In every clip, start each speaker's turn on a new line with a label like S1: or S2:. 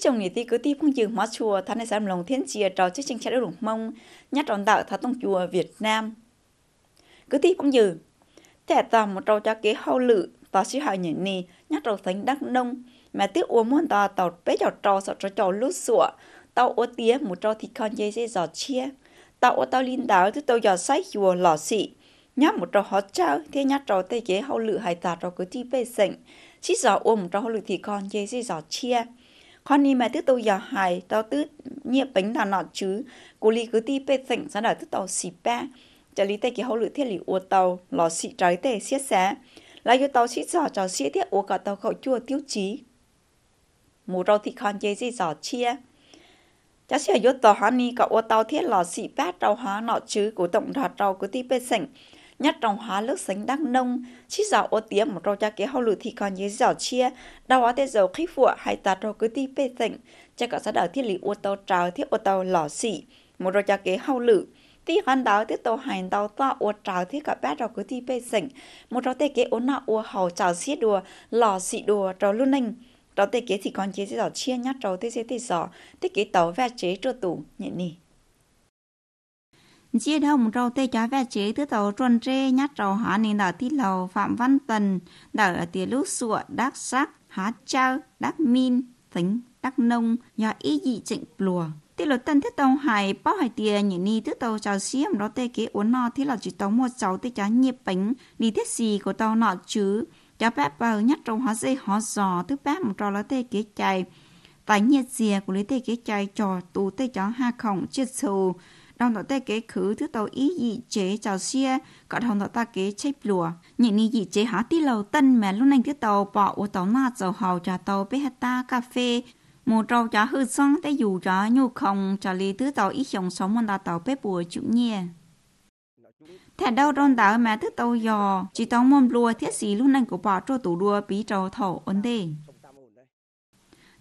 S1: chồng nghỉ ti cứ ti phong dừng hóa chùa thà này sản lòng thiên chia trò chứ chinh chạy đủ mông nhát tròn đạo thà tông chùa Việt Nam cứ ti phong dừng thế tòa một trâu cho kế hậu lự tòa sĩ hào nhỉ nì nhát trâu thánh đắc nông mà tiếc uống muốn tòa tàu bé trò trò sợ trò trò lút sủa tàu ô tía một trâu thịt con dây dây giò chia tàu ô tàu linh đảo thứ tàu giò sách chùa lò xị nhát một trâu hót trao thế nhát trâu tê kế hậu lự hải tà trâu cứ ti bê sệnh chỉ giò ôm một trâu hậu lự thịt con dây dây giò chia con đi mà tức tàu giờ hài, tàu tức nhẹ bánh là nọ chứ. Cô li cứ ti bê tỉnh sao đợi tức tàu xì ba. Cho lý tay kế hậu lự thiết lý ô tàu lò xị trái tề xiết xá. Lại cho tàu xịt giò cho xiết thiết ô cả tàu khẩu chua tiêu chí. Mù rau thịt con dây dây giò chia. Chắc sẽ yếu tàu hắn ni cả ô tàu thiết lò xị bát tàu hóa nọ chứ. Của tổng đoạt tàu cứ ti bê tỉnh nhất trong hóa lớp sánh đăng nông chỉ dạo ô tía một rau cha kế hậu lử thì còn như dạo chia. Đau áo tê dầu khí phụ hay ta trâu cứ ti bê tỉnh cha cả xã đảo thiết lý ô tàu trào, thiết ô tàu lò xị một rau cha kế hậu lử tí hắn đào tiếp tàu hành tàu tọa ô trào, thiết cả bát trâu cứ ti bê tỉnh một rau tê kế ô nọ ô hầu trào xiết đùa, lò xị đùa, trò luôn ninh. Rau tê kế thì còn chế sẽ giỏ chia, nhát trâu tê sẽ tê giỏ tê kế tàu ve chế cho tủ nhẹ nỉ
S2: chia đâu một trâu tê chó ve chế thứ tàu truân trê nhát trâu hả nên đỏ tí lầu phạm văn tần đảo ở tía lúc sụa đắc sắc há trao đắc min tính đắc nông do ý dị trịnh lùa tí lột tân thiết tàu hải bao hải tìa nhỉ ni thứ tàu chào xiêm đó tê kế uốn nọ thế là chỉ tàu một cháu tê chá nhịp bánh đi thiết gì của tàu nọ chứ cho bác bờ nhát trong họ dây họ giò thứ bác một trò lá tê kế chạy tại nhiệt dìa của lý tê kế chạy trò tù tê chó ha khổng chết sầu đồng đó tê kế khứ thứ tàu ý dị chế chào xia có đồng đó ta kế chép lùa. Nhị ni dị chế há tí lầu tân mà lúc này thứ tàu bỏ ô tàu na dầu hào cho tàu bê hạt ta cà phê. Một trâu cho hư xong tê dù cho nhu không cho lý thứ tàu ý sống sống một tàu bê bùa chủ nhẹ thẻ đâu rôn đảo mà thứ tàu dò, chỉ tao mồm lùa thiết sĩ lúc này của bỏ cho tủ đua bí trâu thổ ổn định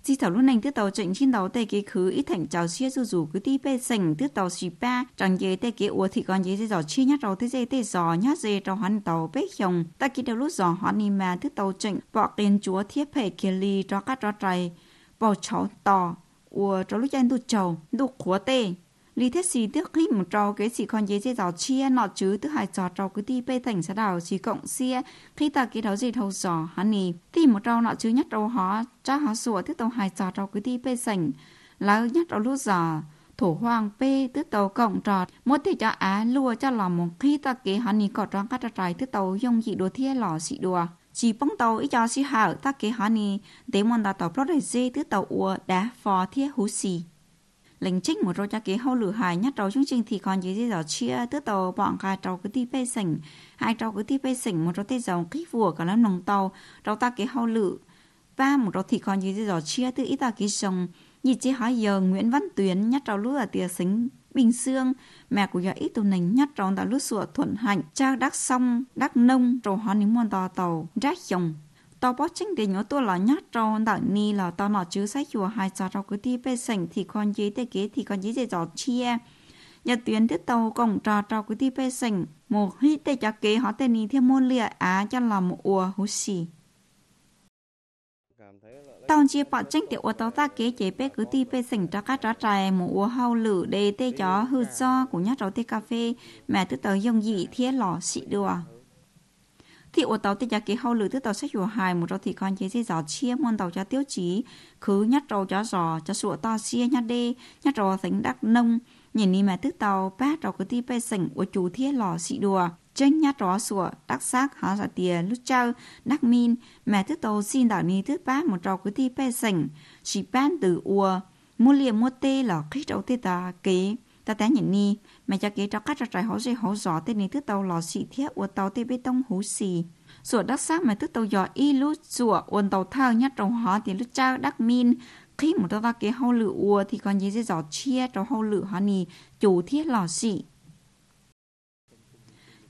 S2: chỉ thảo lúc này thức tàu trịnh trên tàu tê kế khứ ít thành chào chia dù dù cứ tí bê sành thức tàu xì ba chẳng dễ tê kế ua thì còn dễ dễ dò chia nhát trâu thế dễ tê dò nhát dễ trâu hắn tàu bê chồng ta kỹ đầu lúc dò hắn ni mà thức tàu trịnh bỏ tiền chúa thiết phê kia ly cho các trò trời bỏ cháu tò ua cho lúc chân tu chầu tu khóa tê lý thế sĩ tức khi một trâu cái chỉ còn dễ dễ dò chia nọ chứ, tức hai trò trâu cứ đi bê thành xã đảo chỉ cộng xia, khi ta cái đó gì thâu giò hắn nì? Thì một trâu nọ chứ nhất trâu họ cha họ sủa, tức tàu hai trò trâu cứ đi bê sành là nhất trâu lúa giò thổ hoàng bê, tức tàu cộng trò. Một thì cho á lùa cho lò một, khi ta kế hắn nì có tròn cắt trái, tức tàu dùng dị đùa thiên lò xị đùa. Chỉ bóng tàu ít cho xí hảo, ta kế hắn nì để mòn tàu pro đại dê, tức tàu ua đá phò thiên hú xì lệnh trích một rô cha kế hậu lửa hài nhất trâu chương trình thì còn gì gì đó chia, tứ tàu bọn cả trâu cứ ti bê sỉnh hai trâu cứ ti bê sỉnh một rô tê dòng kích vùa cả lắm nồng tàu. Trâu ta kế hậu lửa ba, một rô thì còn gì gì đó chia, tứ ít ta kế sông. Nhị chế hỏi giờ Nguyễn Văn Tuyến, nhất trâu lúa ở tia xính Bình Dương mẹ của giờ ít tù nành nhất trâu đã lúa sủa thuận hạnh, cha đắc sông, đắc nông, trâu họ nín mòn tàu tàu, rác dòng tao bó chính để nhớ tôi là nhát trâu đạo ni là tao nọ chứ sách chùa hai giờ trâu cứ đi bê sảnh thì con dễ tê kế thì con dễ dễ dò chia nhà tuyến tiếp tàu cổng trò trâu cứ đi bê sảnh một hít tê cho kế họ tên ni thêm môn lìa á cho là một ua hú xì. Tao chia bỏ tranh tiểu ô tao ta kế chế bê cứ đi bê sảnh cho các trò trài một ua hao lử để tê cho hư do của nhát trâu tê cà phê. Mẹ tức tàu dùng dị thiết lò xị đùa thì ô tàu tiết kế hậu lử tức tàu sách dùa hài, một rồi thì con chế dây gió chia, môn tàu cho tiêu chí, khứ nhát trâu cho giò, cho sủa to xia nhát đê, nhát rồi thánh đắc nông. Nhìn đi mà tức tàu, bát rồi cứ ti bê sảnh của chủ thiết lò xị đùa. Chân nhát rõ sủa, đắc xác, há giả tìa lúc trao đắc min. Mẹ tức tàu xin đảo ni tức bát, một trâu cứ ti bê sảnh. Chỉ ban từ ua mua liền mua tê là khi trâu tê ta kế ta té nhìn ni mẹ cho kế cho các trò trái hổ dây hổ giỏ tên này thứ tàu lò xị thiết của tàu tê bê tông hú xì. Sủa đắc xác mà thứ tàu giỏ y lú sủa uốn tàu thao nhất trong họ thì lúc trao đắc min. Khi một tàu ta kế hậu lự ua thì còn gì dây giỏ chia trong hậu lự họ nì chủ thiết lò xị.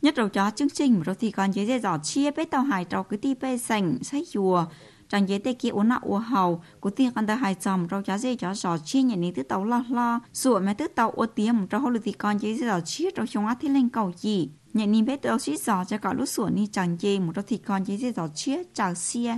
S2: Nhất đầu chó chương trình rồi thì còn dây giỏ chia bê tàu hải trâu cứ ti bê sành sách chùa chẳng dễ tê kia ổn nạo uốn hầu, của tiền con ta hai chồng rau giá dễ cho sò chia nhận ní tứ tàu lo lo. Sủa mẹ tứ tàu uốn tiền cho hồi thì con dễ dò chia rau chúng á thế lên cầu gì nhận ní bé tàu xí dò cho cả lúc sủa ní chẳng dễ một rau thì con dễ dò chia chào xia.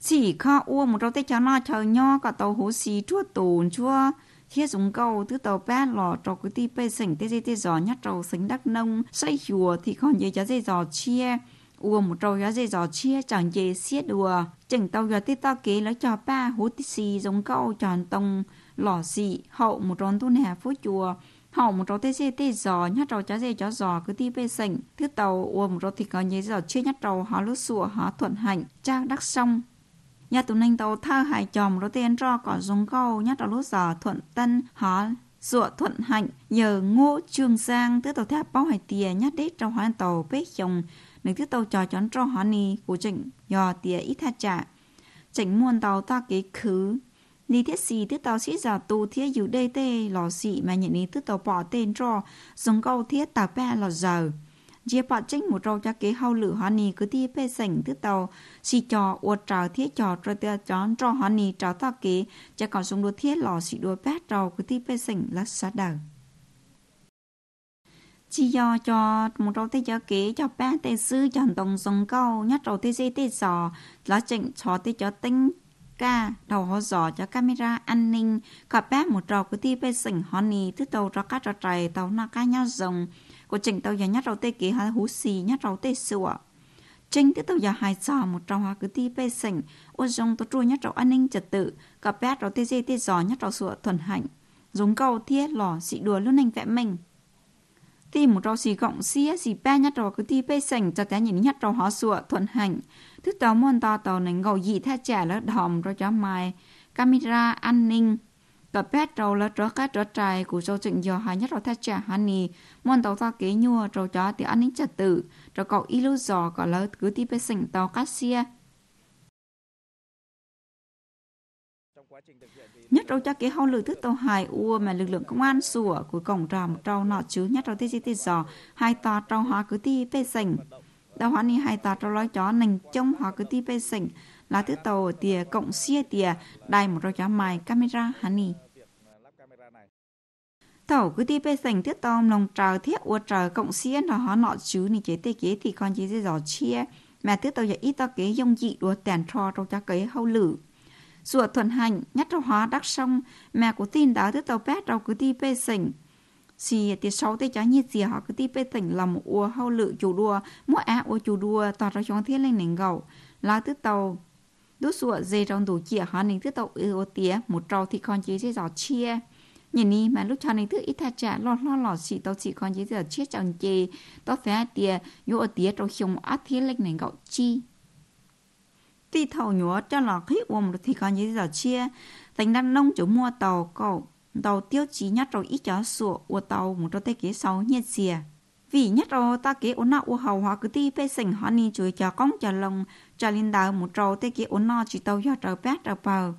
S2: Chỉ kho ua một rau tê cho nó chờ nho cả tàu hồ xì chua tùn chua. Thiết dùng câu thứ tàu ba lò, trò cứ ti bê sỉnh, tê tê tê giò nhát trâu sánh đắc nông. Xây chùa thì còn gì cho dây giò chia ua một trâu gió dây giò chia, chẳng dê xiết đùa. Chừng tàu gió tít to kế lấy cho ba hú tít xì, giống câu tròn tông lò xì. Hậu một tròn tu nè phố chùa. Hậu một trâu tê xê tê giò, nhát trâu chá dê chó giò cứ ti bê sảnh. Thứ tàu, ua một trâu thịt còn nhé giò chia, nhát trâu họ lú sủa họ thuận hạnh. Trang đắc sông nhà tù nành tàu thơ hải chòm rô tên ro có giống câu nhắc trâu lúc giò thuận tân họ sủa thuận hạnh. Nhờ ngô trường sang tới tàu thép bao hải tìa nhắc đế trâu hoàn tàu bế chồng nếu tới tàu trò chọn cho họ ni của chỉnh dò tía ít tha trả chỉnh muôn tàu ta kế khứ. Ni thiết xì tới tàu sĩ giả tu thiết dù đê tê lò xị mà nhận ni tới tàu bỏ tên cho dùng câu thiết tàu ba lò giờ. Chia bỏ chính một trâu cho kế hậu lửa họ nì, cứ đi bê sảnh tức tàu xì trò uột trào thiết trò rồi tiêu chón cho họ nì trào ta kế. Cho còn dùng đua thiết lò xì đua bát trâu cứ đi bê sảnh là sát đầu chỉ do cho một trâu tê cho kế cho bé tê sư chọn đồng dùng câu nhất trâu tê dây tê giò. Lá chỉnh cho tê cho tính ca, đầu họ giò cho camera an ninh. Cả bé một trâu cứ đi bê sỉnh họ nì, thứ tàu cho cá trò trời tàu nó cá nhau dùng của chỉnh tàu giờ nhất đầu tê kỹ hay hú xì nhất đầu tê sủa. Chính thứ tàu giờ hai giò, một trâu hoa cứ đi bê sỉnh ô dùng tàu chua nhất đầu an ninh trật tự. Cả bát đầu tê dây tê giò nhất đầu sủa thuần hạnh. Dùng câu thiết lò, xị đùa luôn anh vẽ mình thì một rau xì gọng xía xì ba nhát rau cứ ti bê sành cho té nhìn nhát rau họ sủa, thuận hành. Thứ tàu môn to tàu này ngầu dị tha trẻ lỡ đòm rồi cho mai camera an ninh. Cả bét trâu lỡ trò cá trò trài của châu trịnh giờ hai nhất rồi thay trả hắn nì. Môn tàu to kế nhua, trâu chó thì an ninh trật tự. Rồi cậu y lưu giò có lỡ cứ ti bê sành tàu cá xia. Nhất trâu cha kế hậu lực thức tàu hài ua mà lực lượng công an sủa của cổng trò một trâu nọ chứ, nhất rau tê tê tê giò, hai tòa trâu hóa cứ tí bê sỉnh đào hóa ni hai tòa trâu lói chó nành trông hóa cứ tí bê sỉnh là thứ tàu tìa cộng xia tìa, đài một rau chó mài camera hani tàu cứ ti bê sành thức tàu lòng trào thiết ua trào cộng xia nó họ nọ chứ, ni chế tê kế thì con chế dễ dò chia. Mà thức tàu giờ ít tao kế, dông dị đùa tèn trò trâu cha kế hậu lửa sủa thuần hành, nhất trong hóa đắc sông mẹ của tin đã tới tàu bét đâu cứ đi bê sỉnh xì thì sau tới cho nhiệt gì họ cứ đi bê tỉnh làm ua hậu lự chủ đua mua á ua chủ đua tỏ ra trong thiết lên nền gầu. Là tới tàu đốt sủa dây trong đủ chìa họ nên tàu ư ô tía, một trâu thì con chế sẽ dò chia nhìn đi mà lúc cho nên thứ ít thật trả lo lo lo xì tao chỉ con chỉ giờ chia chồng chê tao phải tía yếu ở tía trong 熊 át thiết lên này gạo chi tí thầu nhúa cho là khí uống thì có như giờ chia? Thành đang nông chủ mua tàu, cậu, tàu tiêu chí nhất rồi ít cho sủa của tàu một trâu tay kế sau nhiệt xìa. Vì nhất rồi ta kế ổn nào u hầu hóa cứ ti bê sình họ ni chuối cho con cho lòng cho linh đào một trâu tay kế ổn nào chỉ tàu cho trâu bé trâu bờ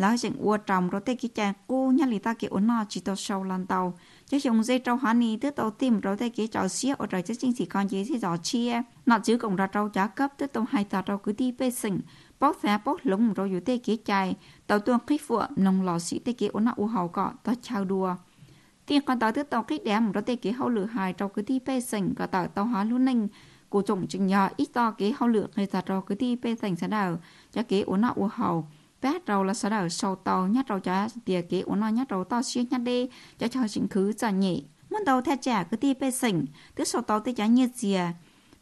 S2: lỡ chừng ua trồng rồi tê kia cha cô nhá lì ta kia ổn nọ chỉ tàu sâu lan tàu chứ chúng dây trâu họ ni tới tàu tìm rồi tê kia trâu xía ở trời, chứ chính chỉ con chỉ thì giỏ chia. Nó chứ cũng ra trâu giá cấp tới tàu hai tàu trâu cứ đi bê sình bóc phá bóc lúng rồi อยู่ tê kia chài. Tàu tuôn khí phụ nông lò sĩ tê kia ổn nọ u hầu cọ, tao chào đùa. Tiền con tàu tiếp tàu kích đếm rồi tế kia hậu lửa hài trâu cứ đi bê sừng cả tàu tàu hóa luôn ninh. Của chủng chừng nhỏ, ít to kế hậu lửa người ta trong cứ đi bê sừng sẽ đào. Cho kế uốn nọ u hầu bát đầu là sao đào sâu tàu nhát đầu cho tiề kế uống nọ nhát đầu to xuyên nhát đi, cho cho chính khứ cho nhị. Muốn đầu theo trả cứ ti bê sỉnh tức sâu tàu tới trả nhiệt dìa.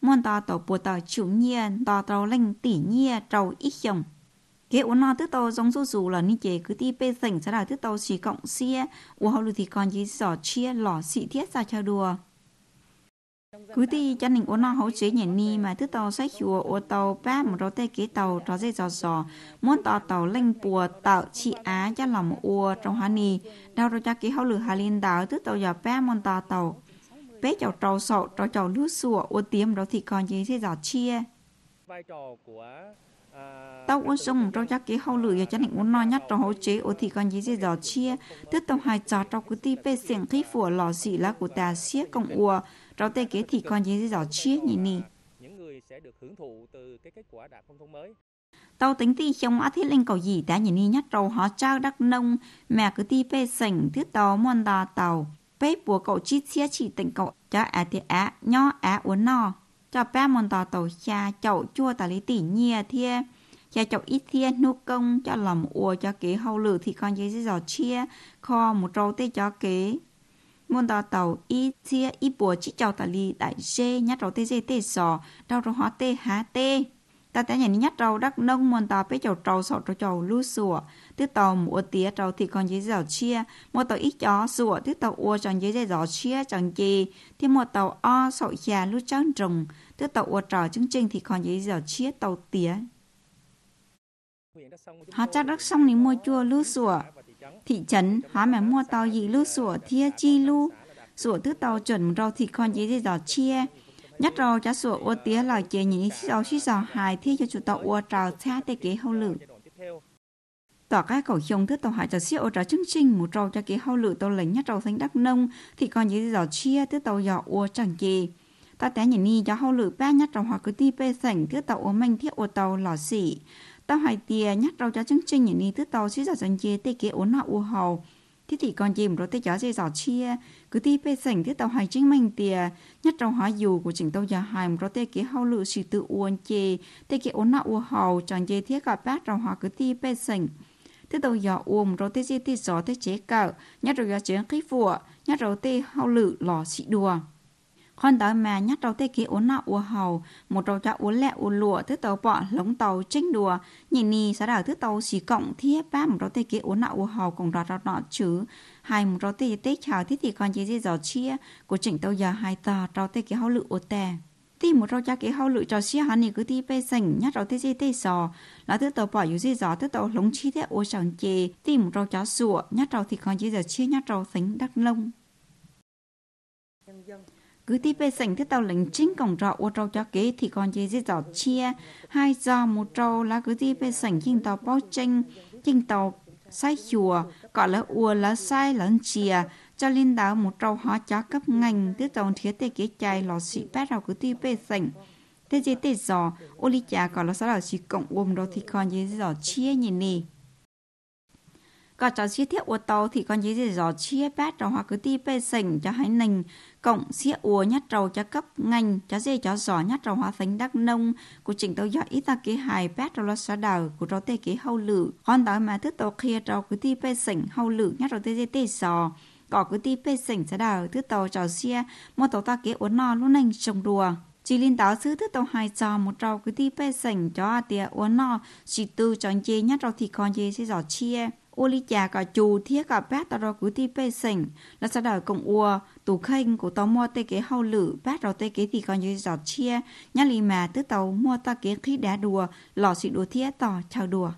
S2: Muốn tàu tàu bùa tàu chủ nhiên tàu tàu linh tỷ nhiên trầu ít dòng kế uống nó tức tàu giống dù dù là như chế cứ đi bê sỉnh sao là tức tàu chỉ cộng xia. Uống hậu thì còn gì giỏ chia lỏ xị thiết ra cho đùa cứ đi cho nên uốn nó hậu chế nhảy ni mà tức tàu sách chùa ô tàu ba một đầu tê kế tàu cho dây giò giò muốn tàu tàu linh bùa tạo chị á cho lòng ua trong hà ni. Đau rồi cho cái hậu lửa hà linh đảo tức tàu giờ ba muốn tàu tàu. Bé chào trâu sọ trâu chào lúa sủa ô tiêm đó thì còn chỉ dây giò chia. Vai trò của tao uống xong trong chắc cái hậu lửa cho nên uống nói nhát trong hậu chế ở thì còn gì gì đó chia. Tức tao hai trò trong cái ti bê xiềng khí phủa lò xì lá của ta xía công ua trong tay cái thì còn gì đó chia nhỉ nhỉ những người sẽ được hưởng thụ từ cái kết quả đạt nông thôn mới. Tao tính ti trong á thiết linh cầu gì đã nhìn đi nhát trâu họ trao đắc nông. Mẹ cứ ti bê sành thiết tàu mòn đà tàu. Bê bùa cậu chi chia chỉ tỉnh cậu cho á thì á nho á uống no. Cho bé mòn tàu tàu cha chậu chua tà lý tỉ nhia thia. Cha chọc ít thiên nô công cho làm ua cho kế hậu lử thì con dễ dò chia kho một trâu tê cho kế môn tàu tàu ít chia ít bùa chỉ chào tà lì đại dê nhát trâu tê dê tê sò đau trâu hóa tê há tê. Ta đã nhận nhát trâu đắc nông môn tàu bế chầu trâu sọ trâu chầu lưu sủa tiếp tàu mua tía trâu thì còn dễ dò chia. Mua tàu ít chó sủa tiếp tàu ua chẳng dễ dò chia chẳng gì tiếp mua tàu o sọ già lưu trắng trùng tiếp tàu ua trò chứng trình thì còn dễ dò chia tàu tía. Họ chắc đất xong thì mua chua lưu sủa thị trấn hóa mẹ mua tàu gì lưu sủa thia chi lưu. Sủa thứ tàu chuẩn rau thịt con gì dễ dò chia. Nhất rau cho sủa ô tía là chế nhị rau xí giò hài thi cho chủ tàu ô trào xa tê kế hậu lử tỏ cái cầu hiông thứ tàu hải cho siêu ô trào chương trình một rau cho kế hậu lử tàu lấy nhất rau xanh đắc nông. Thì con dễ dò chia thứ tàu dò ô chẳng chê. Ta té nhìn ni cho hậu lử ba nhất rau hoặc cứ ti bê sảnh thứ tàu ô manh thiết ô tàu lò xỉ tao hai tìa, nhắc rau cho chương trình những ni thứ tàu xí giờ dần chia tê kế ổn nọ u hầu. Thế thì còn chìm rồi tê chó dây giỏ chia. Cứ ti bê sảnh thứ tàu hai chính mình tìa. Nhắc rau hóa dù của chỉnh tàu giờ hai rồi tê kế hậu lự sự tự uốn chê. Tê kế ổn nọ u hầu chẳng chê thiết cả bát rau hóa cứ ti bê sảnh. Thế tàu giờ uống rồi tê chi tê gió tê chế cạo nhắc rồi giờ chuyện khí phùa nhắc rồi tê hậu lự lò xị đùa con tới mà nhát đầu tê kia uốn nọ, uốn hầu. Một đầu cho uốn lẹ, uốn lụa, thứ tàu bọ lống tàu tranh đùa. Nhìn nì xã đảo thứ tàu xì cộng thiết ba một đầu tê kia uốn nọ, uốn hầu cùng đọt đọt nọ chứ. Hai, một đầu tê tê chào thiết thì con chỉ dễ giò chia của chỉnh tàu giờ hai tờ đầu tê kia hậu lự uốn tè. Ti một rau cha kế hậu lự cho xia hắn thì cứ ti bê sành nhát rau tê dê tê sò. Là thứ tàu bỏ yếu dê gió thứ tàu lống chi thế ô chẳng chê ti một rau chó sủa nhát rau thì còn chỉ giờ chia nhát rau sánh đắc lông cứ tí về sảnh thứ tàu lệnh chính cổng trọ, ô trâu cho kế, thì còn dê dê gió chia. Hai giò một trâu là cứ tí về sảnh kinh tàu bao tranh kinh tàu sai chùa. Gọi là ua là sai lẫn chia cho linh đạo một trâu họ cho cấp ngành. Tiếp tàu thiết tê kế chai lò sĩ bát đầu cứ đi về sảnh. Tê chế tê giò, ô lý chả gọi là sao là sĩ cộng ôm đó thì còn dễ giò chia nhìn nì có cho chia thiết ua tàu thì con còn gì gió chia bát rồi, hoặc cứ ti bê sảnh cho hai nành, cộng xia ua nhát trầu cho cấp ngành cho dê cho gió nhát trầu hóa thánh đắc nông. Của trình tàu gió ít ta kế hài bát rồi là xóa đào của trầu tê kế hậu lử. Con đó mà thức tàu kia trầu cứ ti bê sảnh hậu lử, nhát trầu tê dê tê giò có cứ ti bê sảnh sẽ đào, thứ tàu cho xia một tàu ta kế uốn no lúc nành trồng đùa. Chỉ liên táo sứ thứ tàu hai trò, một trò cứ ti bê sảnh cho tia uốn no, chỉ tư chọn chê nhát trầu thì con chê sẽ giỏ chia ô li chà cả chù thiết cả bát tao cứ thi bê sình. Là sẽ đào cùng ua, tủ khênh của tàu mua tê kế hậu lử, bát rồi tê kế thì còn như giọt chia. Nhá lì mà thứ tàu mua ta kế khí đá đùa, lò xị đùa thiết tỏ chào đùa.